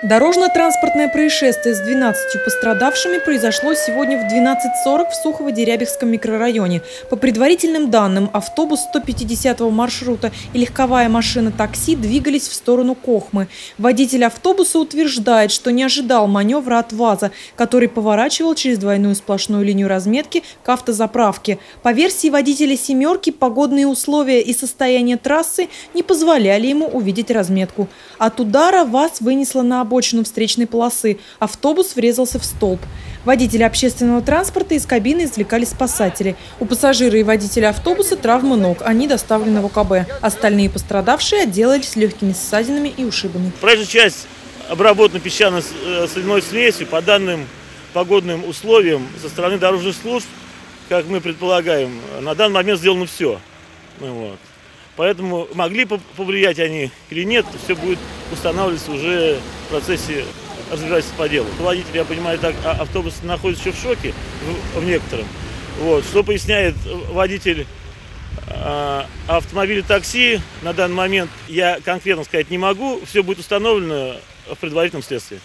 Дорожно-транспортное происшествие с 12 пострадавшими произошло сегодня в 12.40 в Сухово-Дерябихском микрорайоне. По предварительным данным, автобус 150-го маршрута и легковая машина такси двигались в сторону Кохмы. Водитель автобуса утверждает, что не ожидал маневра от ВАЗа, который поворачивал через двойную сплошную линию разметки к автозаправке. По версии водителя «семерки», погодные условия и состояние трассы не позволяли ему увидеть разметку. От удара ВАЗ вынесло на обочину встречной полосы. Автобус врезался в столб. Водители общественного транспорта из кабины извлекали спасатели. У пассажира и водителя автобуса травмы ног. Они доставлены в ОКБ. Остальные пострадавшие отделались легкими ссадинами и ушибами. Проезжая часть обработана песчано-соляной смесью по данным погодным условиям со стороны дорожных служб, как мы предполагаем, на данный момент сделано все. Ну вот. Поэтому могли повлиять они или нет, все будет устанавливаться уже в процессе разбирательства по делу. Водитель, я понимаю, так а, автобус находится еще в шоке в, в некотором. Вот. Что поясняет водитель э, автомобиля такси, на данный момент я конкретно сказать не могу. Все будет установлено в предварительном следствии.